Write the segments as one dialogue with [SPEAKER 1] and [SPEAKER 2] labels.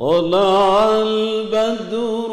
[SPEAKER 1] طلع البدر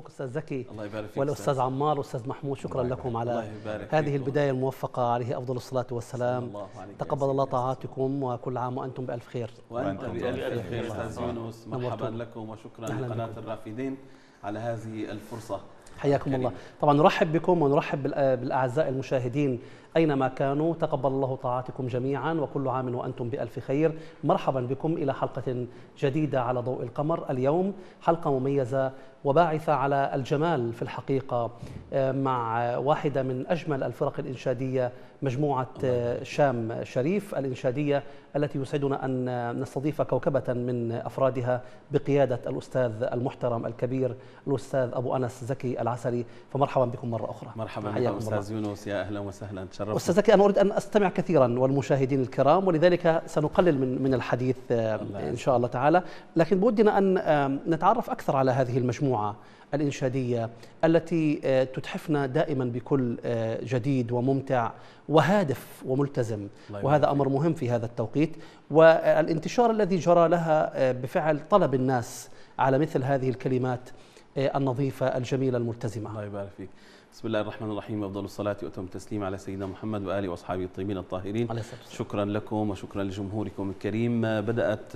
[SPEAKER 2] فوق أستاذ زكي
[SPEAKER 3] الله يبارك فيك
[SPEAKER 2] والأستاذ عمار والاستاذ محمود شكرا
[SPEAKER 3] الله
[SPEAKER 2] لكم على
[SPEAKER 3] الله يبارك
[SPEAKER 2] هذه. البداية الموفقة عليه أفضل الصلاة والسلام
[SPEAKER 3] الله
[SPEAKER 2] تقبل الله طاعاتكم وكل عام وأنتم بألف خير
[SPEAKER 4] وأنت
[SPEAKER 3] بألف خير
[SPEAKER 4] خير.
[SPEAKER 3] أستاذ يونس مرحبا. لكم وشكرا
[SPEAKER 2] لقناة.
[SPEAKER 3] الرافدين على هذه الفرصة
[SPEAKER 2] حياكم الله. طبعا نرحب بكم ونرحب بالأ- بالأعزاء المشاهدين أينما كانوا. تقبل الله طاعاتكم جميعا وكل عام وأنتم بألف خير. مرحبا بكم إلى حلقة جديدة على ضوء القمر. اليوم حلقة مميزة وباعثة على الجمال في الحقيقة آه، مع واحدة من أجمل الفرق الإنشادية مجموعة آه، شام شريف الإنشادية التي يسعدنا أن نستضيف كوكبة من أفرادها بقيادة الأستاذ المحترم الكبير الأستاذ أبو أنس زكي العسلي فمرحبا بكم مرة أخرى.
[SPEAKER 3] مرحبا بك
[SPEAKER 2] حياكم الله.
[SPEAKER 3] أستاذ يونس. يا أهلا وسهلا. تشرفت.
[SPEAKER 2] أستاذ زكي أنا أريد أن أستمع كثيرا والمشاهدين الكرام ولذلك سنقلل من من الحديث آه، إن شاء الله تعالى. لكن بودنا آه، نتعرف أكثر على هذه المجموعة. الإنشادية التي آه، تتحفنا دائما بكل آه، جديد وممتع وهادف وملتزم. وهذا. أمر مهم في هذا التوقيت. والانتشار الذي جرى لها آه، بفعل طلب الناس على مثل هذه الكلمات النظيفة الجميلة الملتزمة.
[SPEAKER 3] الله يبارك فيك. بسم الله الرحمن الرحيم. أفضل الصلاة وأتم التسليم على سيدنا محمد وآله وأصحابه الطيبين الطاهرين. شكرا لكم وشكرا لجمهوركم الكريم. بدأت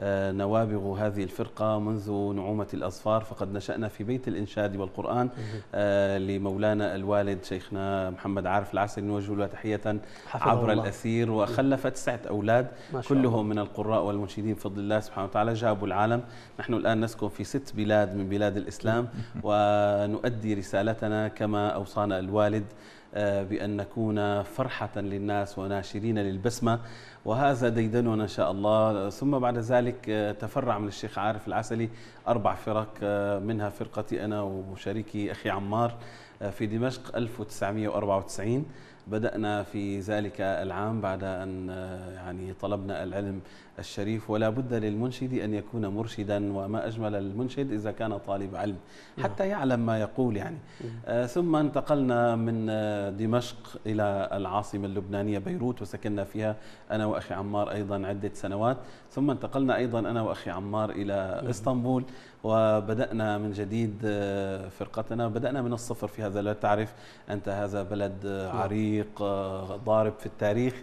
[SPEAKER 3] آه، نوابغ هذه الفرقة منذ نعومة الاظفار فقد نشأنا في بيت الإنشاد والقرآن آه، لمولانا الوالد شيخنا محمد عارف العسل نوجه له
[SPEAKER 2] حفظه
[SPEAKER 3] عبر
[SPEAKER 2] الله.
[SPEAKER 3] الأثير وخلف
[SPEAKER 2] ما شاء
[SPEAKER 3] كلهم من القراء والمنشدين بفضل الله سبحانه وتعالى جابوا العالم. نحن الآن نسكن في ست بلاد من بلاد الإسلام ونؤدي رسالتنا كما أوصانا الوالد آه، بأن نكون فرحة للناس وناشرين للبسمة. وهذا ديدننا إن شاء الله. ثم بعد ذلك آه، تفرع من الشيخ عارف العسلي أربع فرق آه، منها فرقتي أنا وشريكي أخي عمار في دمشق 1994 بدأنا في ذلك العام بعد أن يعني طلبنا العلم الشريف ولا بد للمنشد أن يكون مرشدا وما أجمل المنشد إذا كان طالب علم حتى يعلم ما يقول يعني. آه ثم انتقلنا من آه، دمشق إلى العاصمة اللبنانية بيروت وسكننا فيها أنا وأخي عمار أيضا عدة سنوات. ثم انتقلنا أيضا أنا وأخي عمار إلى إسطنبول وبدأنا من جديد آه، فرقتنا بدأنا من الصفر في هذا لا تعرف أنت هذا بلد نعم. عريق ضارب في التاريخ.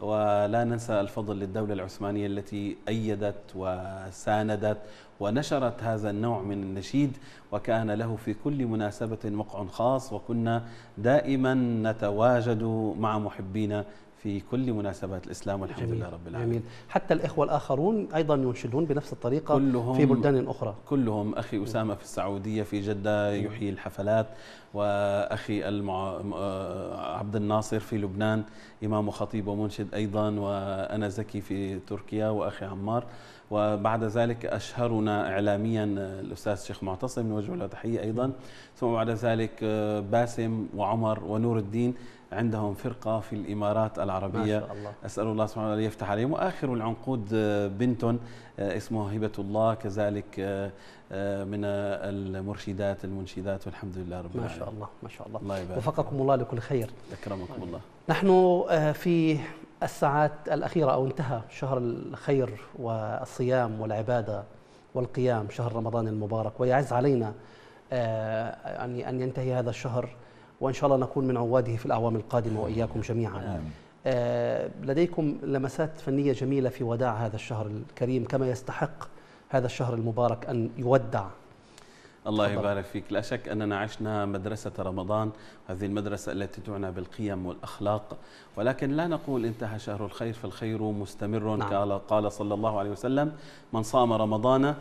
[SPEAKER 3] ولا ننسى الفضل للدولة العثمانية التي أيدت وساندت ونشرت هذا النوع من النشيد وكان له في كل مناسبة وقع خاص وكنا دائما نتواجد مع محبينا في كل مناسبات الإسلام والحمد جميل. لله رب العالمين. جميل.
[SPEAKER 2] حتى الإخوة الآخرون أيضا ينشدون بنفس الطريقة كلهم في بلدان أخرى.
[SPEAKER 3] كلهم أخي أسامة في السعودية في جدة يحيي الحفلات وأخي المع... عبد الناصر في لبنان إمام وخطيب ومنشد أيضا وأنا زكي في تركيا وأخي عمار. وبعد ذلك أشهرنا إعلاميا الأستاذ الشيخ معتصم نوجه له تحية أيضا. ثم بعد ذلك باسم وعمر ونور الدين عندهم فرقة في الإمارات العربية. ما شاء الله. أسأل الله سبحانه وتعالى يفتح عليهم. وآخر العنقود بنت اسمها هبة الله كذلك من المرشدات المنشدات والحمد لله رب
[SPEAKER 2] العالمين. ما شاء الله ما شاء الله, الله يبارك. وفقكم الله لكل خير.
[SPEAKER 3] أكرمكم الله.
[SPEAKER 2] نحن في الساعات الأخيرة أو انتهى شهر الخير والصيام والعبادة والقيام شهر رمضان المبارك ويعز علينا أن ينتهي هذا الشهر. وإن شاء الله نكون من عواده في الأعوام القادمة وإياكم جميعا آمين. آه لديكم لمسات فنية جميلة في وداع هذا الشهر الكريم كما يستحق هذا الشهر المبارك أن يودع
[SPEAKER 3] الله. يبارك فيك لا شك أننا عشنا مدرسة رمضان هذه المدرسة التي تعنى بالقيم والأخلاق ولكن لا نقول انتهى شهر الخير فالخير مستمر نعم. قال صلى الله عليه وسلم من صام رمضان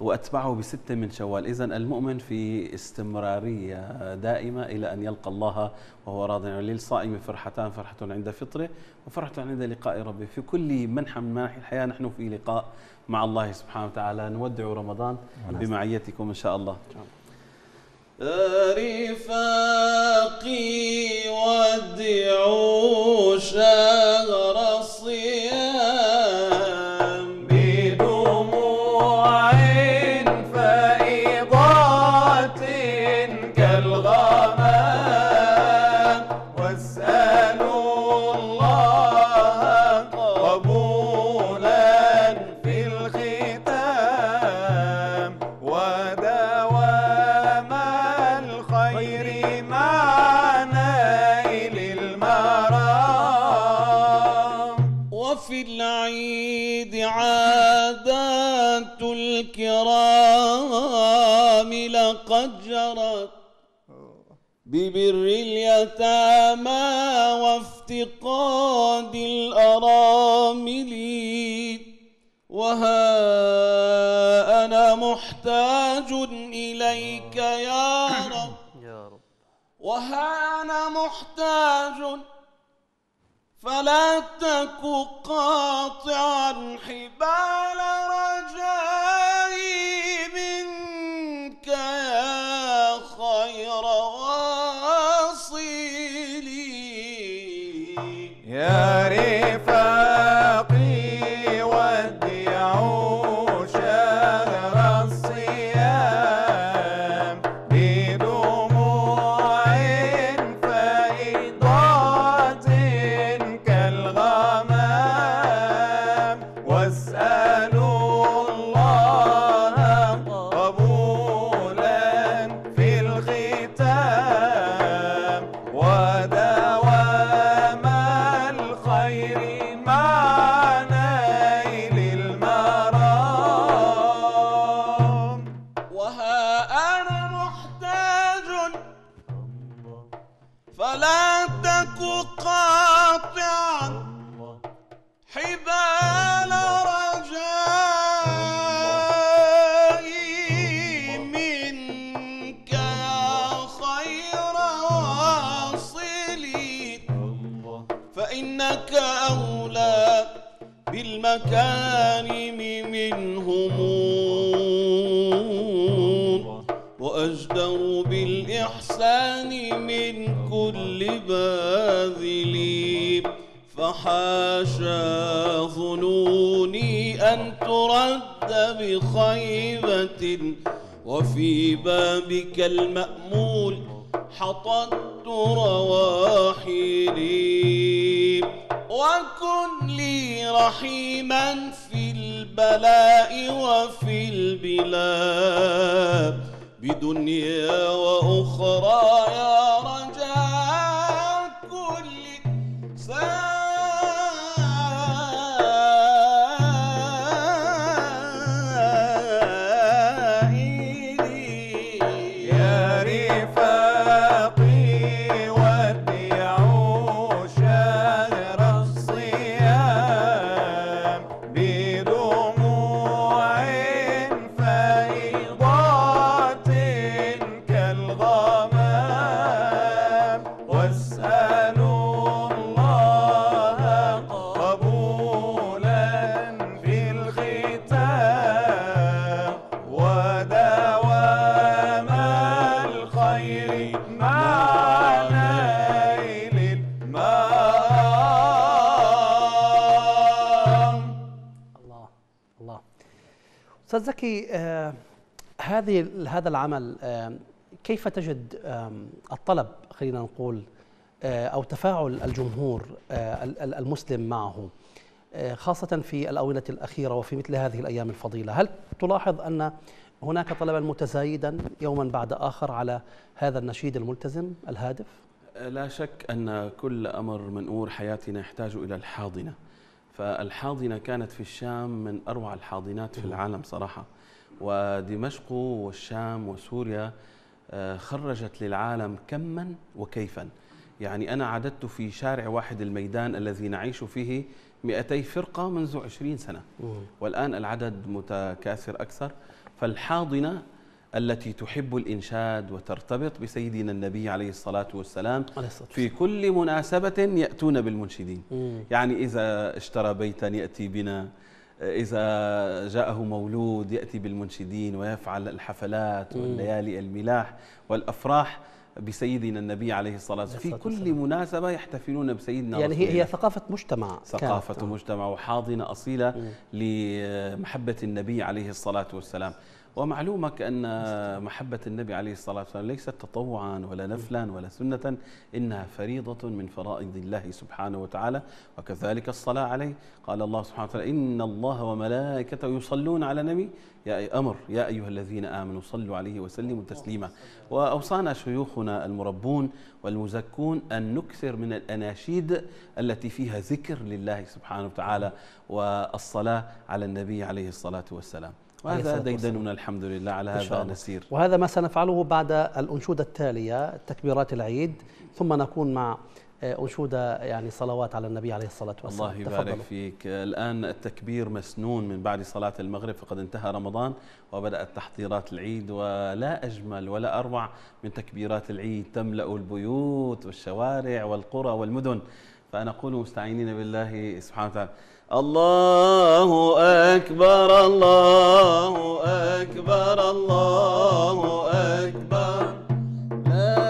[SPEAKER 3] وأتبعه بستة من شوال. إذا المؤمن في استمرارية دائمة إلى أن يلقى الله وهو راض عنه للصائم فرحتان فرحة عند فطره وفرحة عند لقاء ربه. في كل منحى من مناحي الحياة نحن في لقاء مع الله سبحانه وتعالى. نودع رمضان بمعيتكم إن شاء الله. رفاقي ودعوا شهر ببر اليتامى وافتقاد الأرامل وها أنا محتاج إليك يا رب يا رب. وها أنا محتاج فلا تك قاطعا
[SPEAKER 1] بابك المأمول حطت رواحلي وكن لي رحيما في البلاء.
[SPEAKER 2] هذا العمل كيف تجد الطلب خلينا نقول آه أو تفاعل الجمهور آه ال- ال- المسلم معه آه خاصة في الآونة الأخيرة وفي مثل هذه الأيام الفضيلة؟ هل تلاحظ أن هناك طلبا متزايدا يوما بعد آخر على هذا النشيد الملتزم الهادف؟
[SPEAKER 3] لا شك أن كل أمر من أمور حياتنا يحتاج إلى الحاضنة. فالحاضنة كانت في الشام من أروع الحاضنات في العالم صراحة. ودمشق والشام وسوريا آه، خرجت للعالم كما وكيفا. يعني أنا عددت في شارع واحد الميدان الذي نعيش فيه 200 فرقة منذ 20 سنة. والآن العدد متكاثر أكثر. فالحاضنة التي تحب الإنشاد وترتبط بسيدنا النبي عليه الصلاة والسلام في كل مناسبة يأتون بالمنشدين. يعني إذا اشترى بيتا يأتي بنا. إذا جاءه مولود يأتي بالمنشدين ويفعل الحفلات والليالي الملاح والأفراح بسيدنا النبي عليه الصلاة والسلام في كل. مناسبة يحتفلون بسيدنا
[SPEAKER 2] يعني هي. هي ثقافة مجتمع
[SPEAKER 3] ثقافة
[SPEAKER 2] كانت.
[SPEAKER 3] مجتمع وحاضنة أصيلة لمحبة النبي عليه الصلاة والسلام ومعلومك أن محبة النبي عليه الصلاة والسلام ليست تطوعا ولا نفلا ولا سنة إنها فريضة من فرائض الله سبحانه وتعالى وكذلك الصلاة عليه. قال الله سبحانه وتعالى إن الله وملائكته يصلون على النبي. يا أمر يا أيها الذين آمنوا صلوا عليه وسلموا تسليما. وأوصانا شيوخنا المربون والمزكون أن نكثر من الأناشيد التي فيها ذكر لله سبحانه وتعالى والصلاة على النبي عليه الصلاة والسلام. وهذا. ديدننا الحمد لله على هذا. نسير
[SPEAKER 2] وهذا ما سنفعله بعد الأنشودة التالية تكبيرات العيد ثم نكون مع آه، أنشودة يعني صلوات على النبي عليه الصلاة والسلام
[SPEAKER 3] الله يبارك
[SPEAKER 2] تفضلوا.
[SPEAKER 3] فيك الآن التكبير مسنون من بعد صلاة المغرب فقد انتهى رمضان وبدأت تحضيرات العيد ولا أجمل ولا أروع من تكبيرات العيد تملأ البيوت والشوارع والقرى والمدن فأنا أقول مستعينين بالله سبحانه وتعالى الله أكبر الله أكبر الله أكبر لا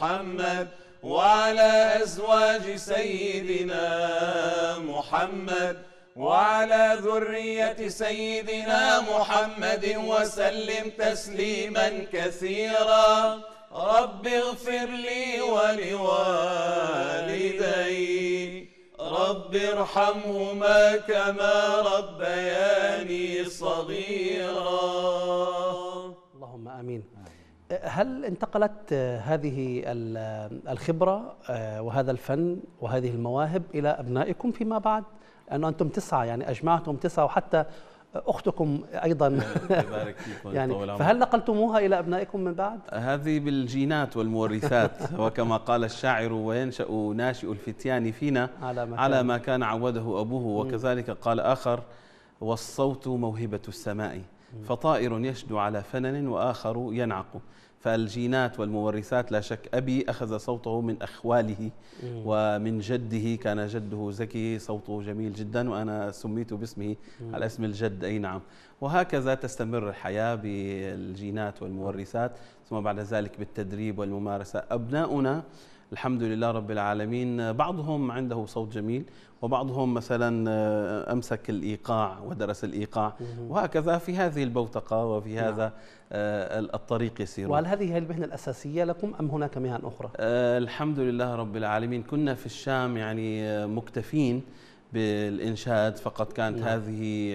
[SPEAKER 1] محمد وعلى أزواج سيدنا محمد وعلى ذرية سيدنا محمد وسلم تسليما كثيرا. رب اغفر لي ولوالدي. رب ارحمهما كما ربياني صغيرا.
[SPEAKER 2] اللهم آمين. هل انتقلت هذه ال- الخبرة آه، وهذا الفن وهذه المواهب إلى أبنائكم فيما بعد؟ لأنه أنتم تسعة يعني اجمعتم تسعة وحتى
[SPEAKER 3] فيك ويطول
[SPEAKER 2] يعني. فهل نقلتموها إلى أبنائكم من بعد؟
[SPEAKER 3] هذه بالجينات والمورثات وكما قال الشاعر وينشأ ناشئ الفتيان فينا
[SPEAKER 2] على ما
[SPEAKER 3] على. ما كان عوده أبوه وكذلك قال آخر والصوت موهبة السماء فطائر يشدو على فنن وآخر ينعق فالجينات والمورثات لا شك أبي أخذ صوته من أخواله ومن جده كان جده زكي صوته جميل جدا وأنا سميت باسمه على اسم الجد. أي نعم. وهكذا تستمر الحياة بالجينات والمورثات ثم بعد ذلك بالتدريب والممارسة. أبناؤنا الحمد لله رب العالمين بعضهم عنده صوت جميل وبعضهم مثلا آه، أمسك الإيقاع ودرس الإيقاع. وهكذا في هذه البوتقة وفي هذا آه، الطريق يسيرون
[SPEAKER 2] وهل هذه هي المهنة الأساسية لكم أم هناك مهن أخرى؟
[SPEAKER 3] آه، الحمد لله رب العالمين. كنا في الشام يعني مكتفين بالإنشاد. فقط كانت
[SPEAKER 2] نعم.
[SPEAKER 3] هذه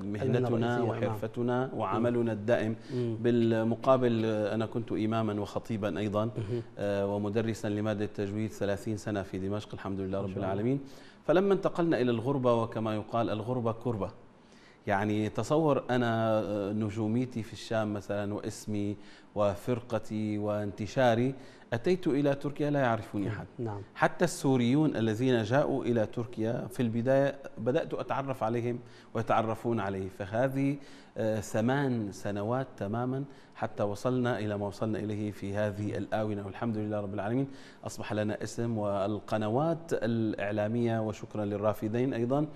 [SPEAKER 3] مهنتنا
[SPEAKER 2] الرئيسية،
[SPEAKER 3] وحرفتنا وعملنا الدائم. بالمقابل آه، أنا كنت إماما وخطيبا أيضا آه، ومدرسا لمادة التجويد 30 سنة في دمشق. الحمد لله رب العالمين. فلما انتقلنا إلى الغربة وكما يقال الغربة كربة. يعني تصور أنا آه، نجوميتي في الشام مثلا واسمي وفرقتي وانتشاري أتيت إلى تركيا لا يعرفوني أحد.
[SPEAKER 2] نعم.
[SPEAKER 3] حتى السوريون الذين جاءوا إلى تركيا في البداية بدأت أتعرف عليهم ويتعرفون علي فهذه آه، ثمان سنوات تماما حتى وصلنا إلى ما وصلنا إليه في هذه الآونة. والحمد لله رب العالمين. أصبح لنا اسم والقنوات الإعلامية وشكرا للرافدين أيضا.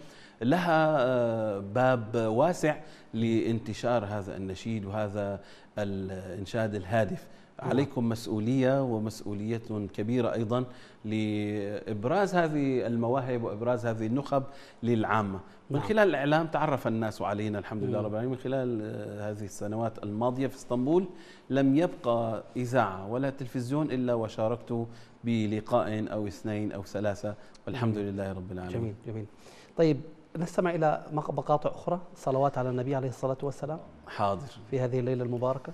[SPEAKER 3] لها آه، باب واسع لانتشار هذا النشيد وهذا الإنشاد الهادف. عليكم مسؤولية ومسؤولية كبيرة أيضا لإبراز هذه المواهب وإبراز هذه النخب للعامة. من
[SPEAKER 2] نعم.
[SPEAKER 3] خلال الإعلام تعرف الناس علينا الحمد لله رب العالمين. من خلال آه، هذه السنوات الماضية في إسطنبول لم يبقى إذاعة ولا تلفزيون إلا وشاركت بلقاء أو اثنين أو ثلاثة والحمد لله رب العالمين.
[SPEAKER 2] جميل جميل. طيب نستمع إلى مق- مقاطع أخرى صلوات على النبي عليه الصلاة والسلام.
[SPEAKER 3] حاضر.
[SPEAKER 2] في هذه الليلة المباركة.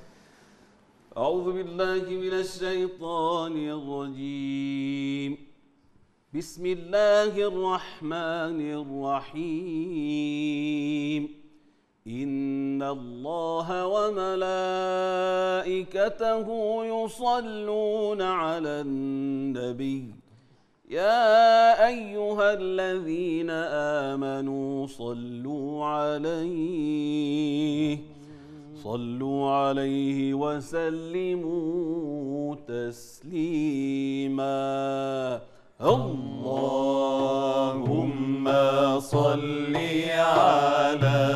[SPEAKER 1] أعوذ بالله من الشيطان الرجيم. بسم الله الرحمن الرحيم. إن الله وملائكته يصلون على النبي. يا أيها الذين آمنوا صلوا عليه صلوا عليه وسلموا تسليما. اللهم صل على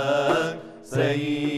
[SPEAKER 1] سيدنا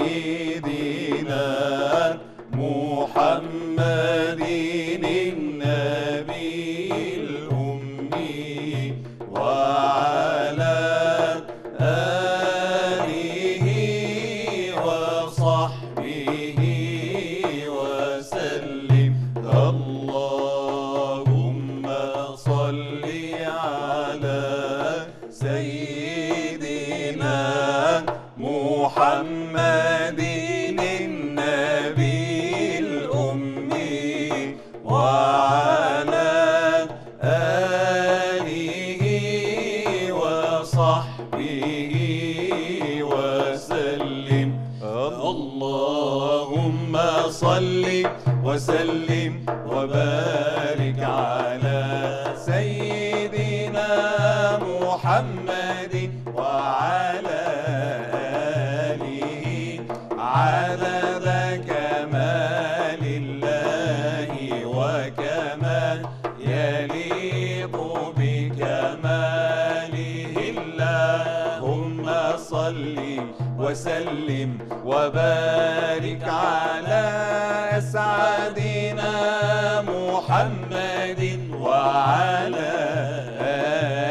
[SPEAKER 1] وسلم
[SPEAKER 4] وبارك على سعدنا محمد وعلى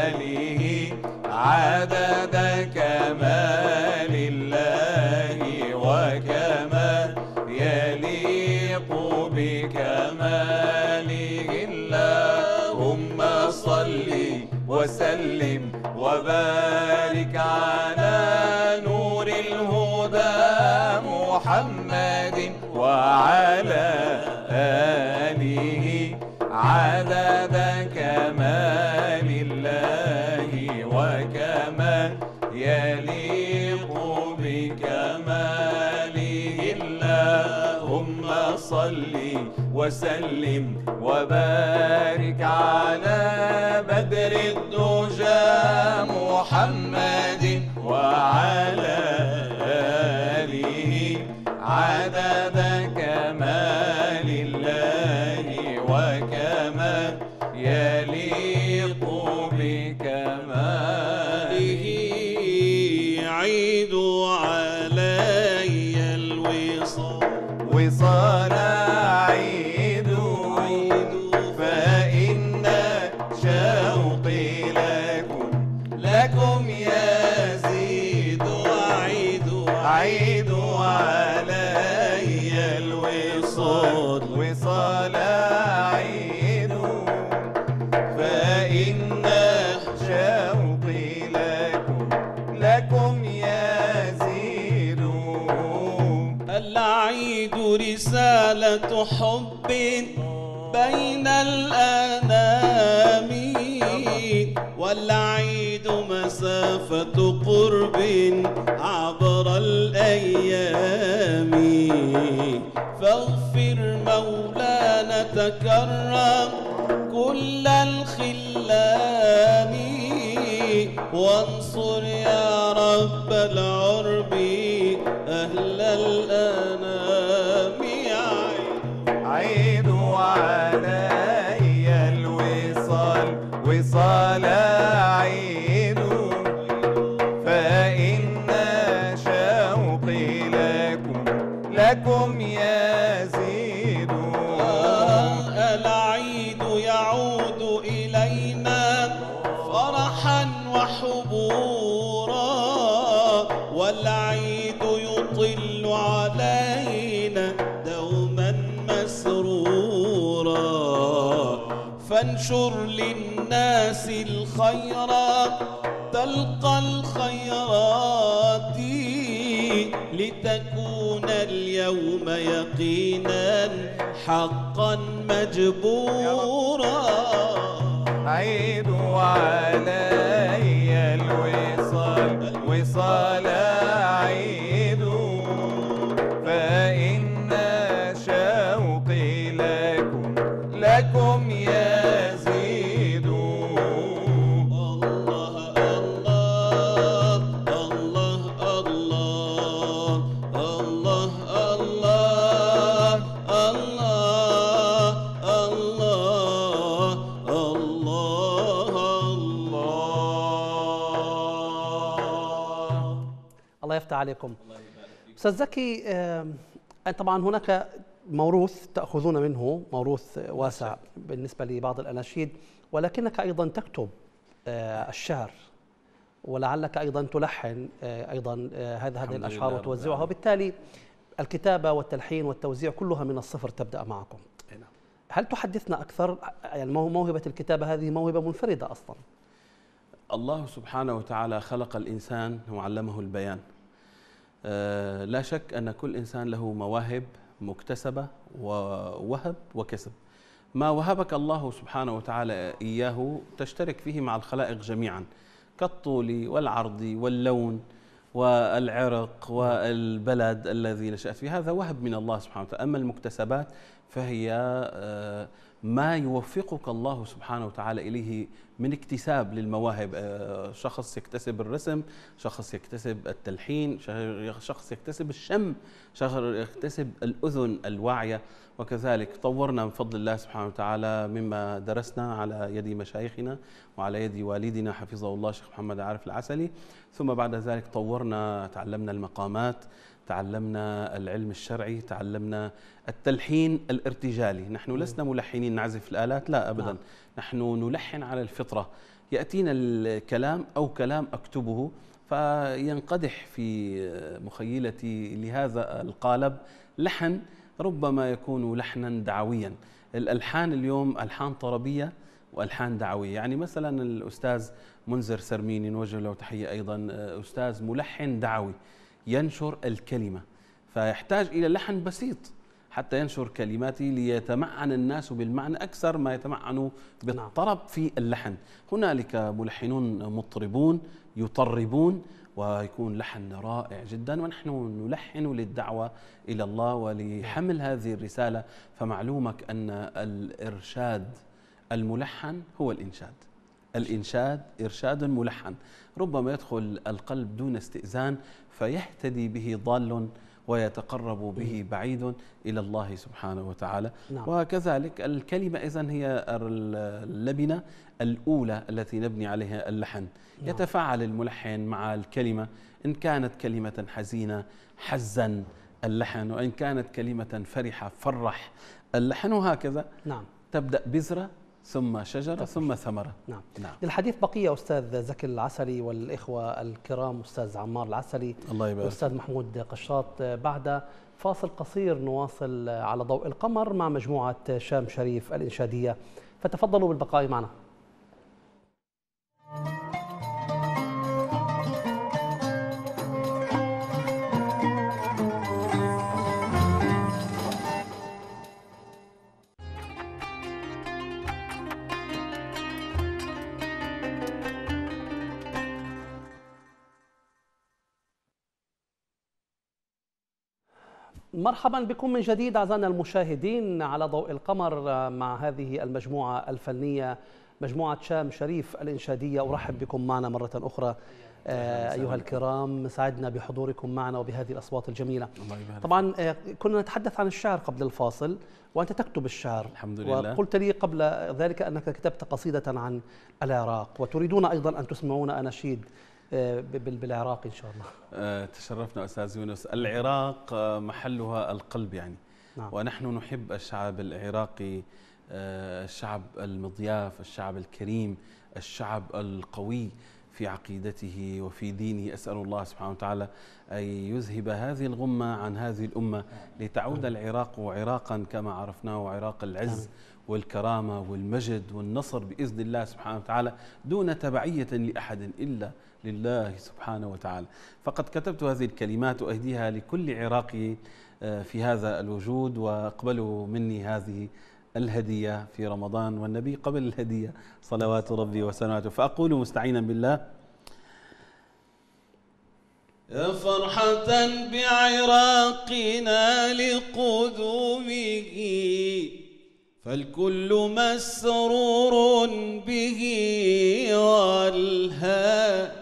[SPEAKER 4] آله عدد كمال الله وكما يليق بكماله اللهم صل وسلم وبارك على وسلم وبارك
[SPEAKER 1] قرب عبر الأيام. فاغفر مولانا تكرم كل الخلان وانصر فانشر للناس الخير تلقى الخيرات لتكون اليوم يقينا حقا مجبورا.
[SPEAKER 4] عيد علي الوصال وصال
[SPEAKER 2] عليكم. أستاذ زكي آم، طبعا هناك موروث تأخذون منه موروث واسع بالنسبة لبعض الأناشيد ولكنك أيضا تكتب آه، الشعر ولعلك أيضا تلحن آه، أيضا آه، هذه
[SPEAKER 3] الأشعار
[SPEAKER 2] وتوزعها. وبالتالي الكتابة والتلحين والتوزيع كلها من الصفر تبدأ معكم.
[SPEAKER 3] نعم.
[SPEAKER 2] هل تحدثنا أكثر؟ يعني مو- موهبة الكتابة هذه موهبة منفردة أصلا.
[SPEAKER 3] الله سبحانه وتعالى خلق الإنسان وعلمه البيان. آه، لا شك أن كل إنسان له مواهب مكتسبة ووهب وكسب. ما وهبك الله سبحانه وتعالى إياه تشترك فيه مع الخلائق جميعا كالطول والعرض واللون والعرق والبلد الذي نشأت فيه. هذا وهب من الله سبحانه وتعالى. أما المكتسبات فهي آه، ما يوفقك الله سبحانه وتعالى إليه من اكتساب للمواهب. آه، شخص يكتسب الرسم شخص يكتسب التلحين شخص يكتسب الشم شخص يكتسب الأذن الواعية وكذلك طورنا من فضل الله سبحانه وتعالى مما درسنا على يد مشايخنا وعلى يد والدنا حفظه الله الشيخ محمد عارف العسلي. ثم بعد ذلك طورنا تعلمنا المقامات. تعلمنا العلم الشرعي تعلمنا التلحين الارتجالي. نحن لسنا ملحنين نعزف الآلات؟ لا أبدا. نعم. نحن نلحن على الفطرة. يأتينا الكلام أو كلام أكتبه فينقدح في مخيلتي لهذا القالب لحن ربما يكون لحنا دعويا. الألحان اليوم ألحان طربية وألحان دعوية. يعني مثلا الأستاذ منذر سرميني نوجه له تحية أيضا أستاذ ملحن دعوي. ينشر الكلمة فيحتاج إلى لحن بسيط حتى ينشر كلماته ليتمعن الناس بالمعنى أكثر ما يتمعنوا بالطرب في اللحن. هنالك ملحنون مطربون يطربون ويكون لحن رائع جدا ونحن نلحن للدعوة إلى الله ولحمل هذه الرسالة. فمعلومك أن الإرشاد الملحن هو الإنشاد. الإنشاد إرشاد ملحن. ربما يدخل القلب دون استئذان فيهتدي به ضال ويتقرب به بعيد إلى الله سبحانه وتعالى نعم. وكذلك الكلمة إذن هي اللبنة الأولى التي نبني عليها اللحن نعم. يتفاعل الملحن مع الكلمة إن كانت كلمة حزينة حزن اللحن وإن كانت كلمة فرحة فرح اللحن وهكذا نعم. تبدأ بذرة ثم شجرة ثم ثمرة.
[SPEAKER 2] نعم. نعم. للحديث بقية أستاذ زكي العسلي والإخوة الكرام أستاذ عمار العسلي
[SPEAKER 3] الله يبارك.
[SPEAKER 2] أستاذ محمود قشاط. بعد فاصل قصير نواصل على ضوء القمر مع مجموعة شام شريف الإنشادية. فتفضلوا بالبقاء معنا. مرحبا بكم من جديد أعزائنا المشاهدين على ضوء القمر مع هذه المجموعة الفنية مجموعة شام شريف الإنشادية. أرحب بكم معنا مرة أخرى آه، أيها الكرام. سعدنا بحضوركم معنا وبهذه الأصوات الجميلة. الله يبارك طبعا آه، كنا نتحدث عن الشعر قبل الفاصل وأنت تكتب الشعر.
[SPEAKER 3] الحمد لله.
[SPEAKER 2] وقلت لي قبل ذلك أنك كتبت قصيدة عن العراق وتريدون أيضا أن تسمعون أناشيد آه، بالعراق إن شاء الله.
[SPEAKER 3] آه، تشرفنا أستاذ يونس، العراق آه، محلها القلب يعني. نعم. ونحن نحب الشعب العراقي الشعب المضياف، الشعب الكريم، الشعب القوي في عقيدته وفي دينه أسأل الله سبحانه وتعالى أن يذهب هذه الغمة عن هذه الأمة لتعود العراق عراقا كما عرفناه عراق العز والكرامة والمجد والنصر بإذن الله سبحانه وتعالى دون تبعية لأحد إلا لله سبحانه وتعالى. فقد كتبت هذه الكلمات وأهديها لكل عراقي آه، في هذا الوجود وأقبلوا مني هذه الهدية في رمضان والنبي قبل الهدية صلوات ربي وسلامته فأقول مستعينا بالله
[SPEAKER 1] يا فرحة بعراقنا لقدومه فالكل مسرور به والهان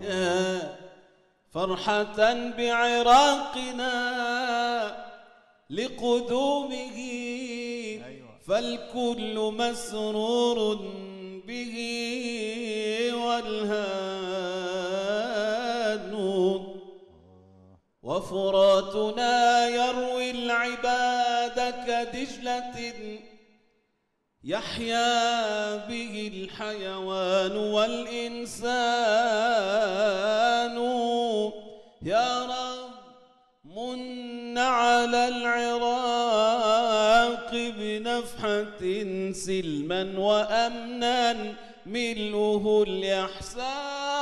[SPEAKER 1] يا فرحة بعراقنا لقدومه فالكل مسرور به والهان. وفراتنا يروي العباد كدجلة يحيا به الحيوان والإنسان. يا رب من على العراق بنفحة سلما وأمنا ملؤه الإحسان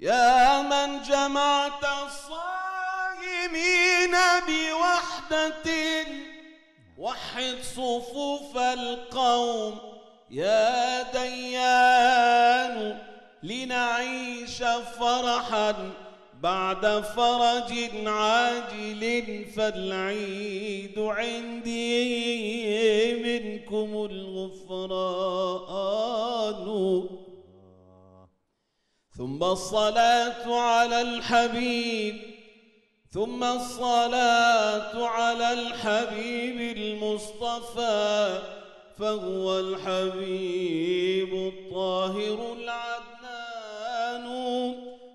[SPEAKER 1] يا من جمعت وحدة وحد صفوف القوم. يا ديان لنعيش فرحا بعد فرج عاجل. فالعيد عندي منكم الغفران. ثم الصلاة على الحبيب. ثم الصلاة على الحبيب المصطفى فهو الحبيب الطاهر العدنان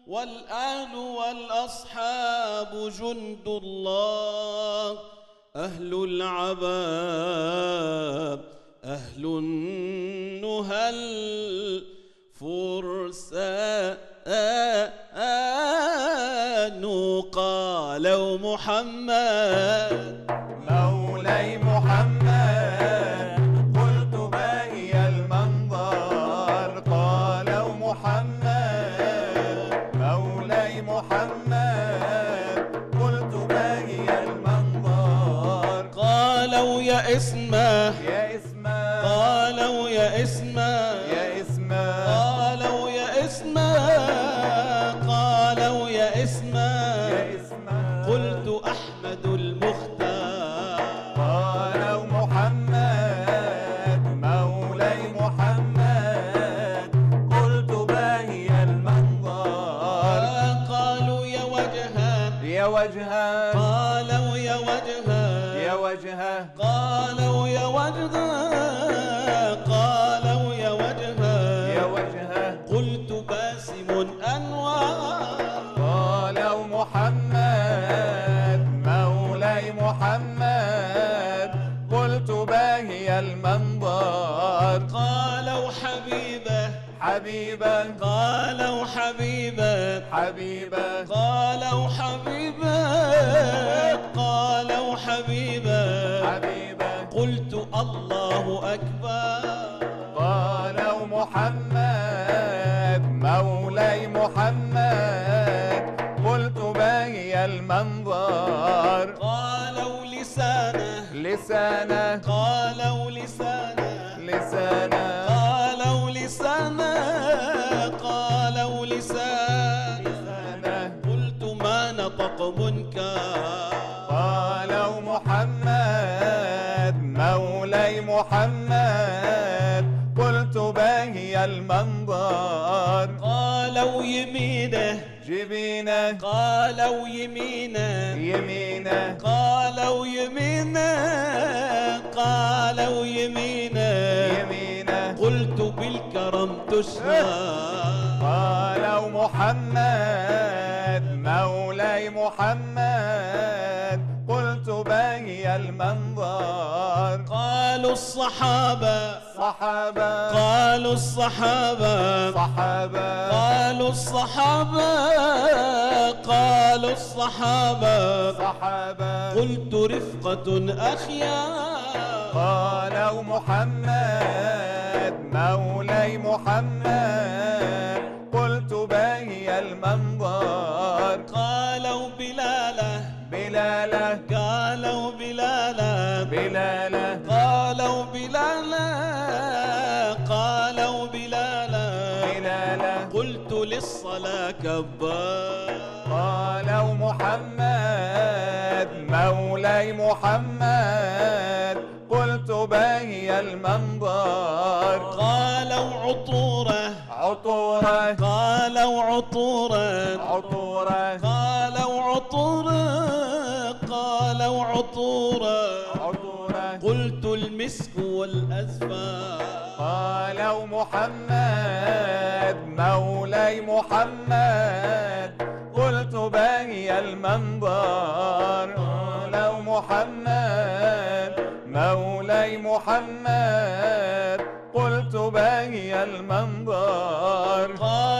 [SPEAKER 1] والآل والأصحاب جند الله أهل العباب أهل النهى الفرسان محمد أحمد المختار
[SPEAKER 4] حبيبا
[SPEAKER 1] قالوا
[SPEAKER 4] حبيبة
[SPEAKER 1] قالوا حبيبة.
[SPEAKER 4] حبيبا
[SPEAKER 1] قلت الله أكبر. منكر
[SPEAKER 4] قالوا محمد مولاي محمد قلت باهي المنظر.
[SPEAKER 1] قالوا يمينه.
[SPEAKER 4] جبينه.
[SPEAKER 1] قالوا يمينه.
[SPEAKER 4] يمينه.
[SPEAKER 1] قالوا يمينه. قالوا يمينه.
[SPEAKER 4] يمينه.
[SPEAKER 1] قلت بالكرم تشهى
[SPEAKER 4] قالوا محمد
[SPEAKER 1] قالوا الصحابة.
[SPEAKER 4] صحابة.
[SPEAKER 1] قالوا الصحابة.
[SPEAKER 4] صحابة.
[SPEAKER 1] قالوا الصحابة. قالوا الصحابة.
[SPEAKER 4] صحابة.
[SPEAKER 1] قلت رفقة أخيار
[SPEAKER 4] قالوا محمد مولاي محمد قلت باهي المنظر.
[SPEAKER 1] قالوا بلالة.
[SPEAKER 4] بلالة.
[SPEAKER 1] قالوا بلالة.
[SPEAKER 4] بلالة.
[SPEAKER 1] للصلاة كبار.
[SPEAKER 4] قالوا محمد مولاي محمد قلت باهي المنظر.
[SPEAKER 1] قالوا عطورة.
[SPEAKER 4] عطورة.
[SPEAKER 1] قالوا عطورة.
[SPEAKER 4] عطورة.
[SPEAKER 1] قالوا عطورة. قالوا عطورة.
[SPEAKER 4] عطورة.
[SPEAKER 1] قلت المسك والأزفار.
[SPEAKER 4] قالوا محمد مولاي محمد قلت باهي المنظر. قالوا محمد مولاي محمد قلت باهي المنظر.
[SPEAKER 1] قالوا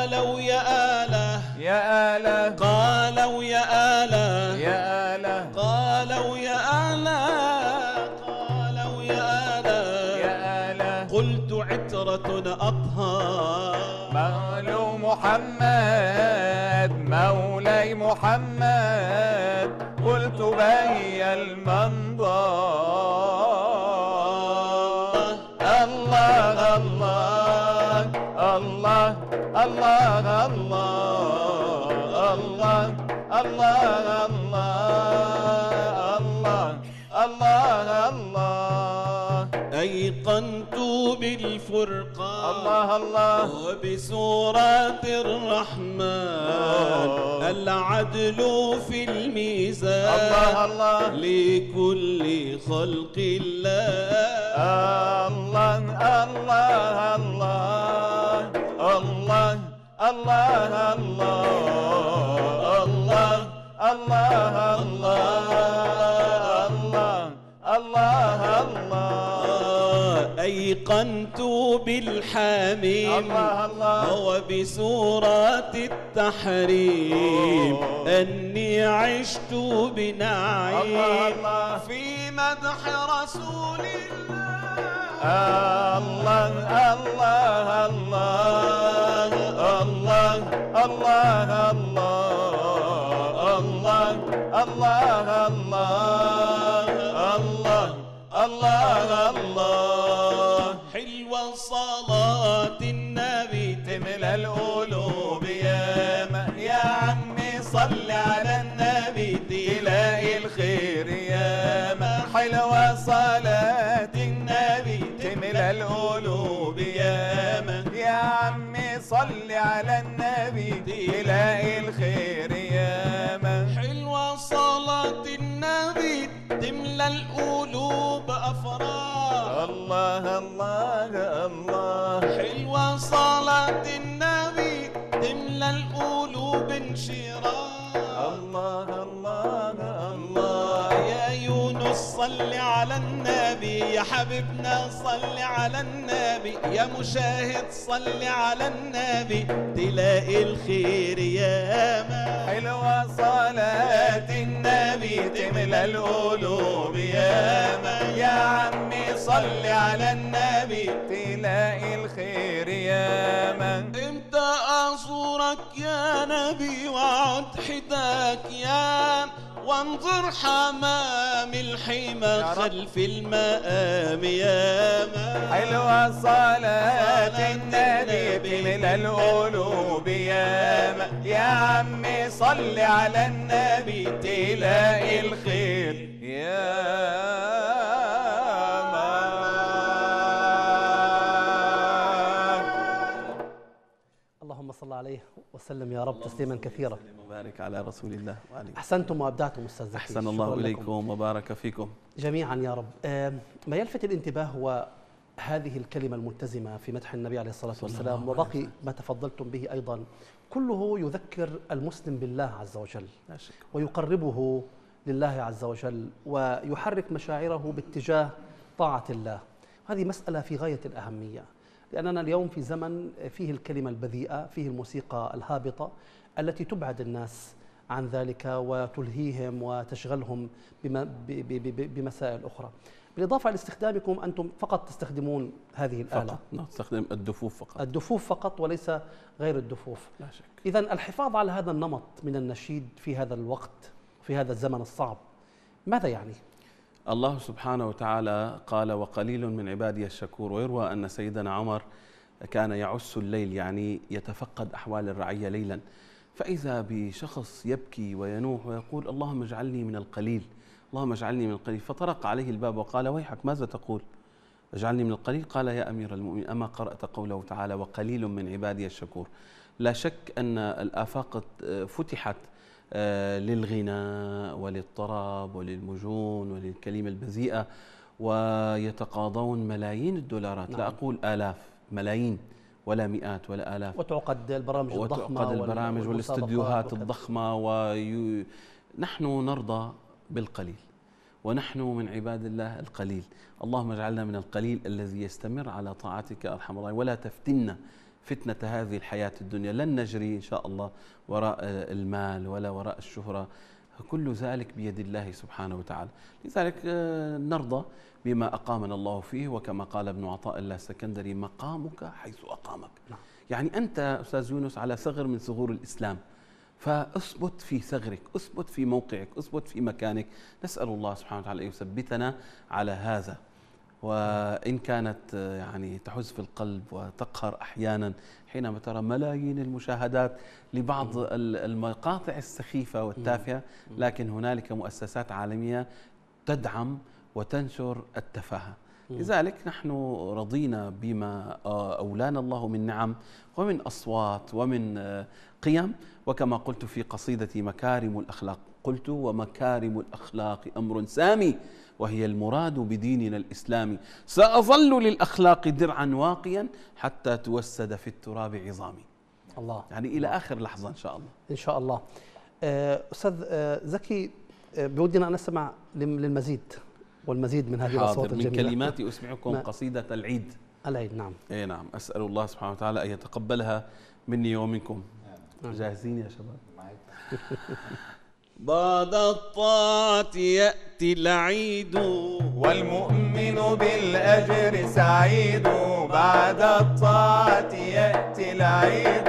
[SPEAKER 4] محمد
[SPEAKER 1] قلت
[SPEAKER 4] بي المنظر الله الله الله الله الله الله الله الله الله الله
[SPEAKER 3] أيقنت بالفرقان.
[SPEAKER 4] الله الله.
[SPEAKER 3] وبسورة الرحمن. العدل في الميزان.
[SPEAKER 4] الله الله.
[SPEAKER 3] لكل خلق الله.
[SPEAKER 4] الله الله الله. الله الله الله. الله الله الله. الله
[SPEAKER 3] أيقنت بالحميم
[SPEAKER 4] الله الله.
[SPEAKER 3] التحريم. أني عشت بنعيم
[SPEAKER 4] الله الله.
[SPEAKER 3] في مدح رسول الله
[SPEAKER 4] الله الله. الله الله الله. الله الله الله. الله الله الله.
[SPEAKER 3] صلاة النبي
[SPEAKER 4] تملى القلوب يا ما يا عمي صل على النبي تلاقي الخير يا ما حلوة صلاة النبي تملى القلوب يا ما يا عمي صل على النبي تلاقي الخير يا ما
[SPEAKER 3] حلوة صلاة النبي تملى القلوب أفراح.
[SPEAKER 4] الله الله الله.
[SPEAKER 3] حلوة صلاة النبي تملى القلوب انشراح.
[SPEAKER 4] الله الله.
[SPEAKER 3] صل على النبي يا حبيبنا صل على النبي يا مشاهد صل على النبي تلاقي الخير يا ما
[SPEAKER 4] حلوة صلاة النبي تملى القلوب يا ما يا عمي صل على النبي تلاقي الخير يا من
[SPEAKER 3] إمتى ازورك يا نبي واقعد حداك يا وانظر حمام الحمى. خلف المقام يا ما
[SPEAKER 4] حلوة صلاة النبي تملى القلوب يا ما يا عمي صل على النبي تلاقي الخير. يا
[SPEAKER 2] وسلم يا رب تسليما كثيرا.
[SPEAKER 3] وبارك على رسول الله وعليه
[SPEAKER 2] أحسنتم وأبدعتم أستاذ زكي. أحسن
[SPEAKER 3] الله
[SPEAKER 2] لكم.
[SPEAKER 3] إليكم وبارك فيكم.
[SPEAKER 2] جميعا يا رب. ما يلفت الانتباه هو هذه الكلمة الملتزمة في مدح النبي عليه الصلاة والسلام وبقي ما تفضلتم به أيضا. كله يذكر المسلم بالله عز وجل ويقربه لله عز وجل ويحرك مشاعره باتجاه طاعة الله. هذه مسألة في غاية الأهمية. لأننا اليوم في زمن فيه الكلمة البذيئة فيه الموسيقى الهابطة التي تبعد الناس عن ذلك وتلهيهم وتشغلهم بمسائل أخرى. بالإضافة إلى استخدامكم أنتم فقط تستخدمون هذه الآلة.
[SPEAKER 3] فقط. نستخدم الدفوف فقط.
[SPEAKER 2] الدفوف فقط وليس غير الدفوف.
[SPEAKER 3] لا شك.
[SPEAKER 2] إذا الحفاظ على هذا النمط من النشيد في هذا الوقت في هذا الزمن الصعب ماذا يعني؟
[SPEAKER 3] الله سبحانه وتعالى قال وقليل من عبادي الشكور ويروى أن سيدنا عمر كان يعس الليل يعني يتفقد أحوال الرعية ليلا. فإذا بشخص يبكي وينوح ويقول اللهم اجعلني من القليل اللهم اجعلني من القليل فطرق عليه الباب وقال ويحك ماذا تقول؟ اجعلني من القليل؟ قال يا أمير المؤمنين أما قرأت قوله تعالى وقليل من عبادي الشكور. لا شك أن الآفاق فتحت للغناء وللطرب وللمجون وللكلمة البذيئة ويتقاضون ملايين الدولارات لا
[SPEAKER 2] نعم.
[SPEAKER 3] أقول آلاف ملايين ولا مئات ولا آلاف
[SPEAKER 2] وتعقد البرامج الضخمة
[SPEAKER 3] وتعقد البرامج والاستديوهات. الضخمة وي... نحن نرضى بالقليل ونحن من عباد الله القليل اللهم اجعلنا من القليل الذي يستمر على طاعتك أرحم الراحمين ولا تفتنا فتنة هذه الحياة الدنيا. لن نجري إن شاء الله وراء المال ولا وراء الشهرة. كل ذلك بيد الله سبحانه وتعالى. لذلك آه، نرضى بما أقامنا الله فيه. وكما قال ابن عطاء الله السكندري مقامك حيث أقامك.
[SPEAKER 2] نعم.
[SPEAKER 3] يعني أنت أستاذ يونس على ثغر من ثغور الإسلام. فأثبت في ثغرك أثبت في موقعك أثبت في مكانك. نسأل الله سبحانه وتعالى أن يثبتنا على هذا. وإن كانت آه، يعني تحز في القلب وتقهر أحيانا حينما ترى ملايين المشاهدات لبعض ال- المقاطع السخيفة والتافهة لكن هنالك مؤسسات عالمية تدعم وتنشر التفاهة. لذلك نحن رضينا بما آه، أولانا الله من نعم ومن أصوات ومن آه، قيم وكما قلت في قصيدتي مكارم الأخلاق. قلت ومكارم الأخلاق أمر سامي. وهي المراد بديننا الإسلامي. سأظل للأخلاق درعا واقيا حتى توسد في التراب عظامي.
[SPEAKER 2] الله.
[SPEAKER 3] يعني إلى آخر لحظة إن شاء الله.
[SPEAKER 2] إن شاء الله. آه، أستاذ آه، زكي آه، بودنا ان نستمع لم- للمزيد والمزيد من هذه الأصوات
[SPEAKER 3] حاضر. من كلماتي أسمعكم قصيدة العيد.
[SPEAKER 2] العيد نعم.
[SPEAKER 3] اي نعم. أسأل الله سبحانه وتعالى أن يتقبلها مني ومنكم. جاهزين يا شباب؟
[SPEAKER 1] بعد الطاعة يأتي العيد.
[SPEAKER 4] والمؤمن بالأجر سعيد. بعد الطاعة يأتي العيد.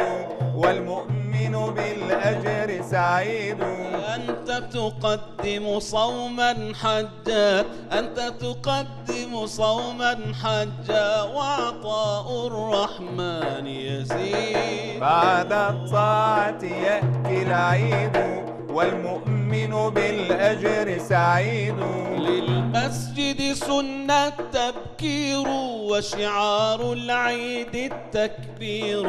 [SPEAKER 4] والمؤمن بالأجر سعيد.
[SPEAKER 1] أنت تقدم صوما حجا. أنت تقدم صوما حجا. وعطاء الرحمن يزيد.
[SPEAKER 4] بعد الطاعة يأتي العيد. والمؤمن بالأجر سعيد.
[SPEAKER 1] للمسجد سنة تبكير وشعار العيد التكبير.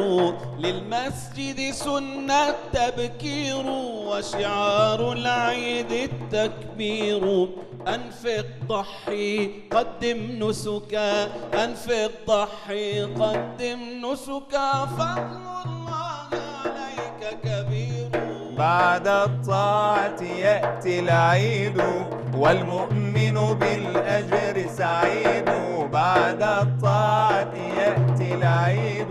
[SPEAKER 1] للمسجد سنة تبكير وشعار العيد التكبير. أنفق ضحي قدم نسكا أنفق ضحي قدم نسكا. فضل الله
[SPEAKER 4] بعد الطاعة يأتي العيد والمؤمن بالأجر سعيد. بعد الطاعة يأتي العيد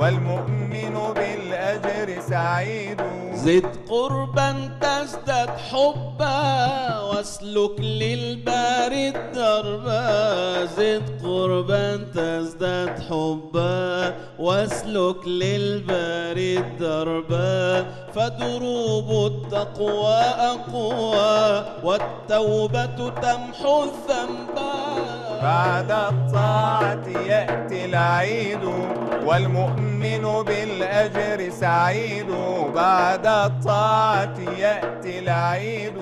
[SPEAKER 4] والمؤمن بالأجر سعيد.
[SPEAKER 1] زد قربا تزداد حبا واسلك للبارد دربا زد قربا تزداد حبا واسلك للبارد دربا فدروب التقوى أقوى والتوبة تمحو الذنبا.
[SPEAKER 4] بعد الطاعة يأتي العيد والمؤمن بالأجر سعيد. بعد الطاعة يأتي العيد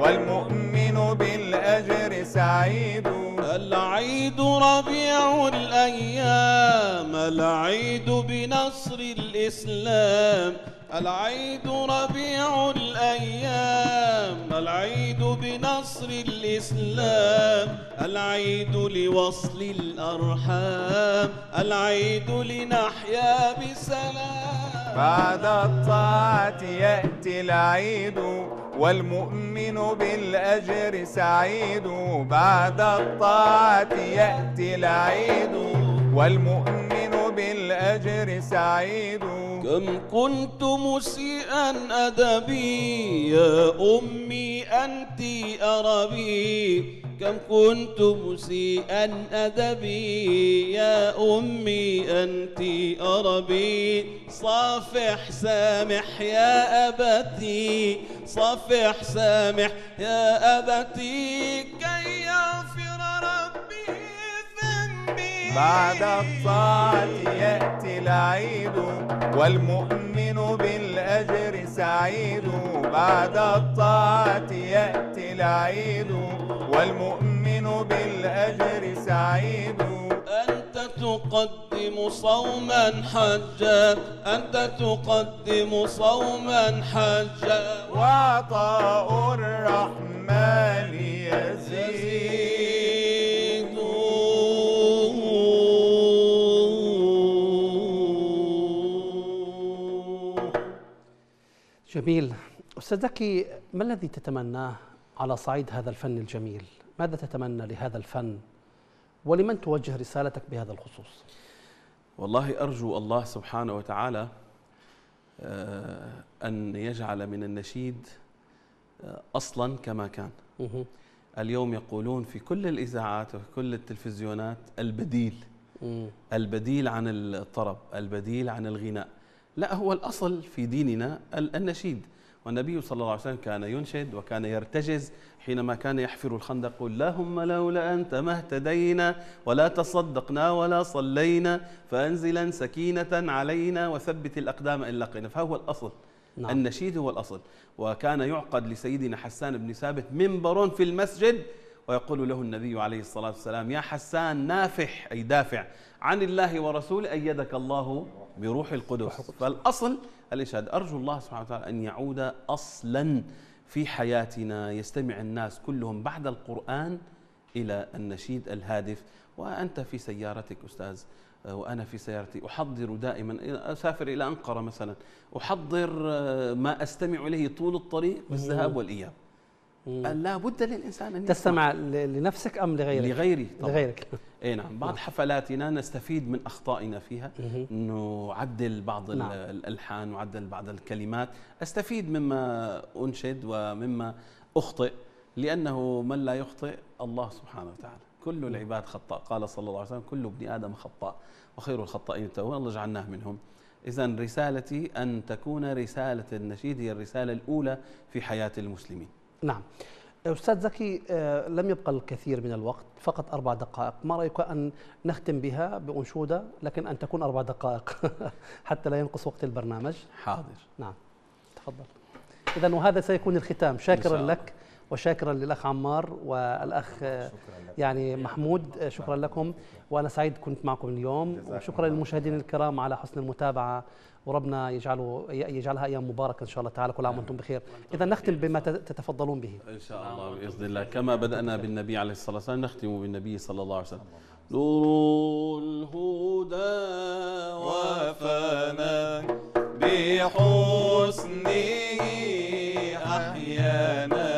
[SPEAKER 4] والمؤمن بالأجر سعيد.
[SPEAKER 1] العيد ربيع الأيام العيد بنصر الإسلام. العيد ربيع الأيام العيد بنصر الإسلام العيد لوصل الأرحام العيد لنحيا بسلام.
[SPEAKER 4] بعد الطاعة يأتي العيد والمؤمن بالأجر سعيد. بعد الطاعة يأتي العيد والمؤمن بالأجر سعيد.
[SPEAKER 1] كم كنت مسيئا أدبي يا أمي أنت أربي. كم كنت مسيئا أدبي يا أمي أنت أربي. صافح سامح يا أبتي صافح سامح يا أبتي. كي يغفر ربي
[SPEAKER 4] بعد الطاعة يأتي العيد والمؤمن بالأجر سعيد. بعد الطاعة يأتي العيد والمؤمن بالأجر سعيد.
[SPEAKER 1] أنت تقدم صوما حجا أنت تقدم صوما حجا.
[SPEAKER 4] وعطاء الرحمن يزيد
[SPEAKER 1] يزيد.
[SPEAKER 2] جميل. أستاذ زكي ما الذي تتمناه على صعيد هذا الفن الجميل؟ ماذا تتمنى لهذا الفن؟ ولمن توجه رسالتك بهذا الخصوص؟
[SPEAKER 3] والله أرجو الله سبحانه وتعالى آه، أن يجعل من النشيد آه، أصلا كما كان. اليوم يقولون في كل الإذاعات وفي كل التلفزيونات البديل. البديل عن الطرب البديل عن الغناء. لا هو الأصل في ديننا ال- النشيد.
[SPEAKER 4] والنبي صلى الله عليه وسلم كان ينشد وكان يرتجز حينما كان يحفر الخندق يقول اللهم لولا أنت ما اهتدينا ولا تصدقنا ولا صلينا فأنزلا سكينة علينا وثبت الأقدام إن لقينا. فهو الأصل. نعم. النشيد هو الأصل. وكان يعقد لسيدنا حسان بن ثابت منبر في المسجد ويقول له النبي عليه الصلاة والسلام يا حسان نافح أي دافع عن الله ورسوله أيدك الله بروح القدس. فالأصل الإشهاد أرجو الله سبحانه وتعالى أن يعود أصلا في حياتنا يستمع الناس كلهم بعد القرآن إلى النشيد الهادف. وأنت في سيارتك أستاذ وأنا في سيارتي. أحضر دائما أسافر إلى أنقرة مثلا. أحضر ما أستمع إليه طول الطريق بالذهاب والإياب. لا بد للإنسان أن
[SPEAKER 2] تستمع لنفسك أم لغيرك؟
[SPEAKER 4] لغيري
[SPEAKER 2] طبعا. لغيرك.
[SPEAKER 4] اي نعم. بعض نعم. حفلاتنا نستفيد من أخطائنا فيها. انه عدل بعض نعم. الألحان وعدل بعض الكلمات. أستفيد مما أنشد ومما أخطئ لأنه من لا يخطئ الله سبحانه وتعالى. كل العباد خطاء. قال صلى الله عليه وسلم كل ابن آدم خطاء وخير الخطائين التوبون الله جعلناه منهم. إذا رسالتي أن تكون رسالة النشيد هي الرسالة الأولى في حياة المسلمين.
[SPEAKER 2] نعم. أستاذ زكي آه، لم يبقى الكثير من الوقت فقط أربع دقائق. ما رأيك أن نختم بها بأنشودة لكن أن تكون أربع دقائق حتى لا ينقص وقت البرنامج؟
[SPEAKER 4] حاضر.
[SPEAKER 2] نعم. تفضل. إذا وهذا سيكون الختام. شاكرا لك وشاكرا للأخ عمار والأخ آه، يعني محمود آه، شكرا لكم. وأنا سعيد كنت معكم اليوم. وشكرا للمشاهدين الكرام على حسن المتابعة. وربنا يجعله يجعلها أيام مباركة إن شاء الله تعالى كل عام وأنتم بخير. إذا نختم بما تتفضلون به.
[SPEAKER 4] إن شاء الله بإذن الله. كما بدأنا بالنبي عليه الصلاة والسلام نختم بالنبي صلى الله عليه وسلم. نور الهدى وفانا بحسنه
[SPEAKER 5] أحيانا.